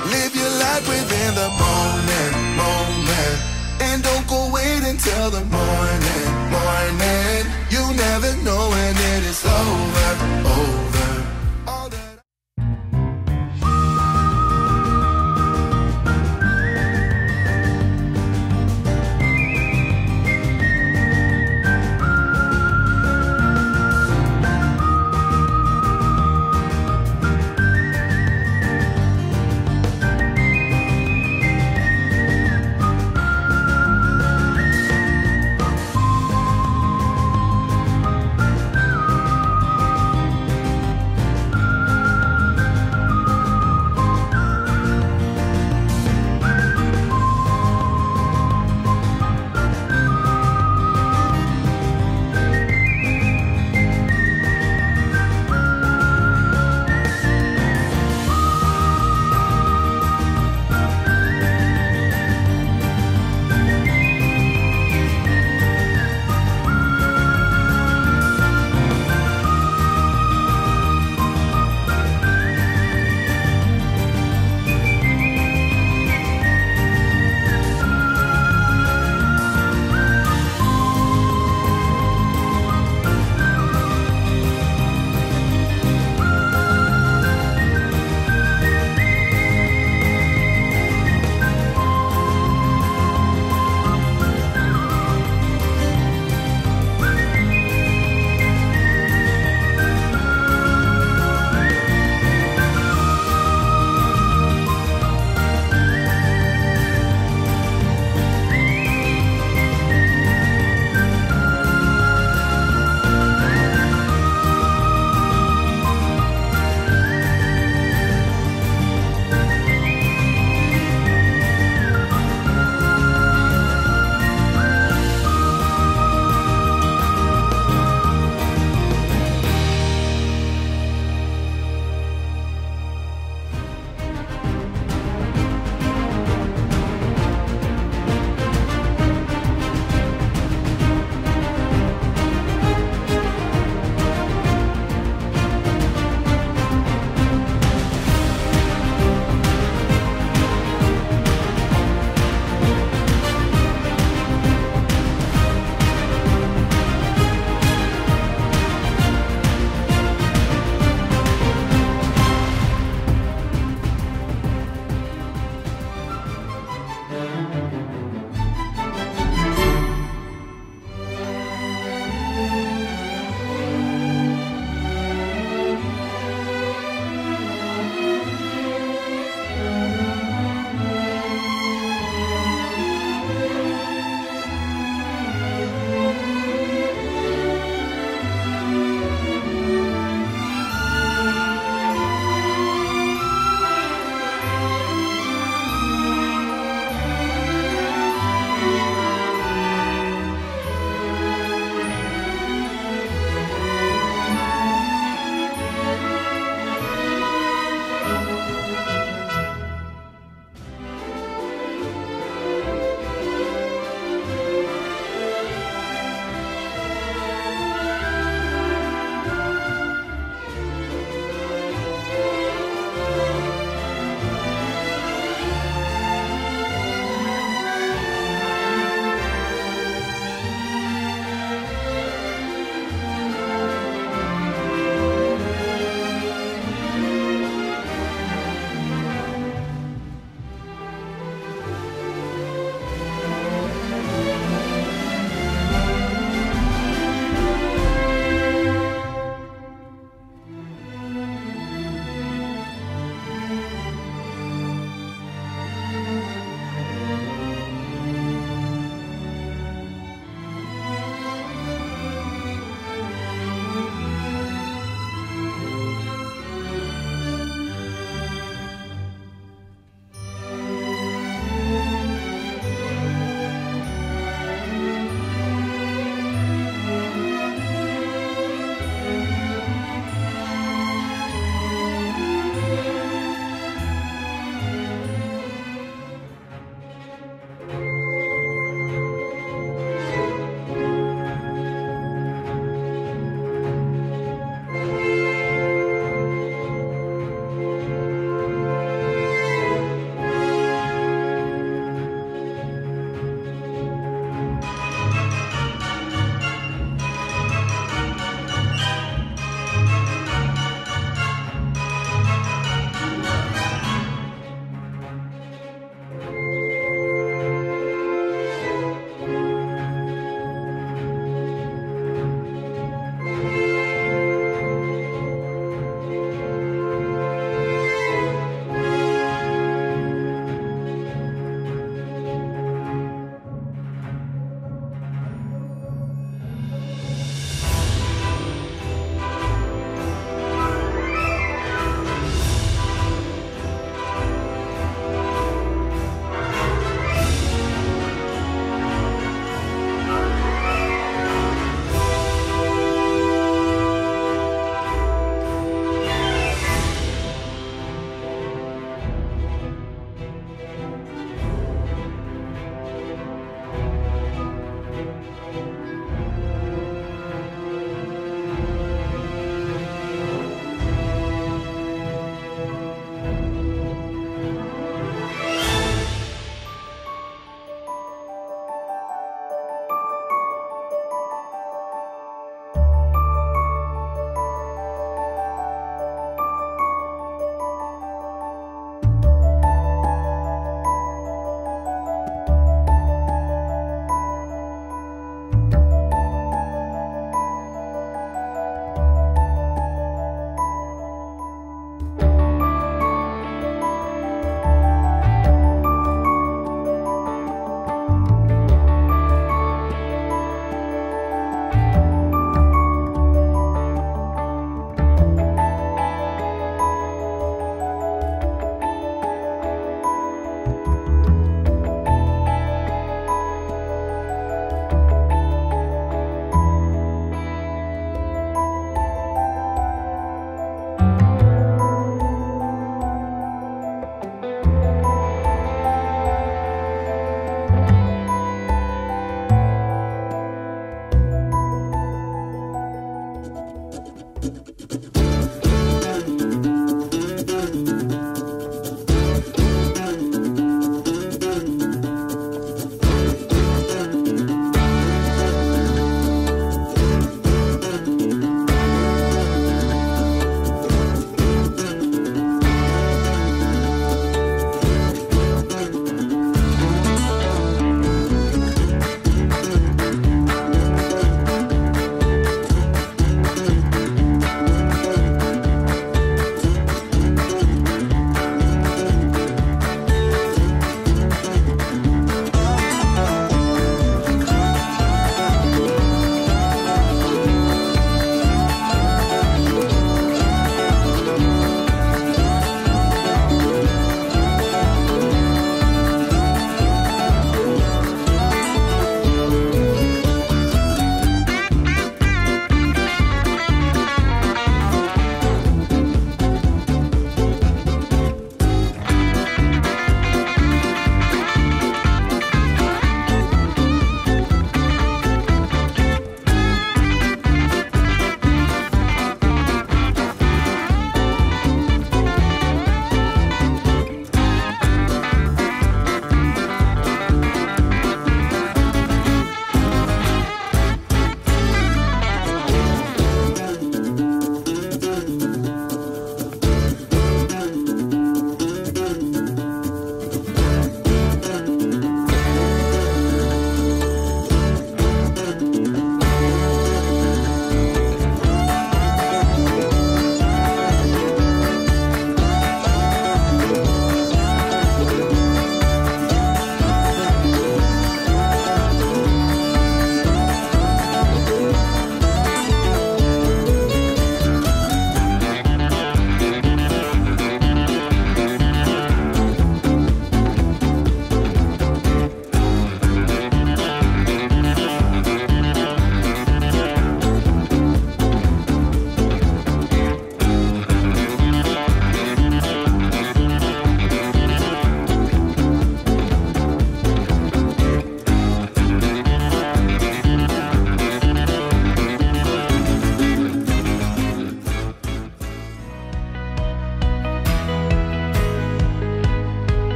Live your life within the moment, moment. And don't go wait until the morning, morning. You never know when it is over.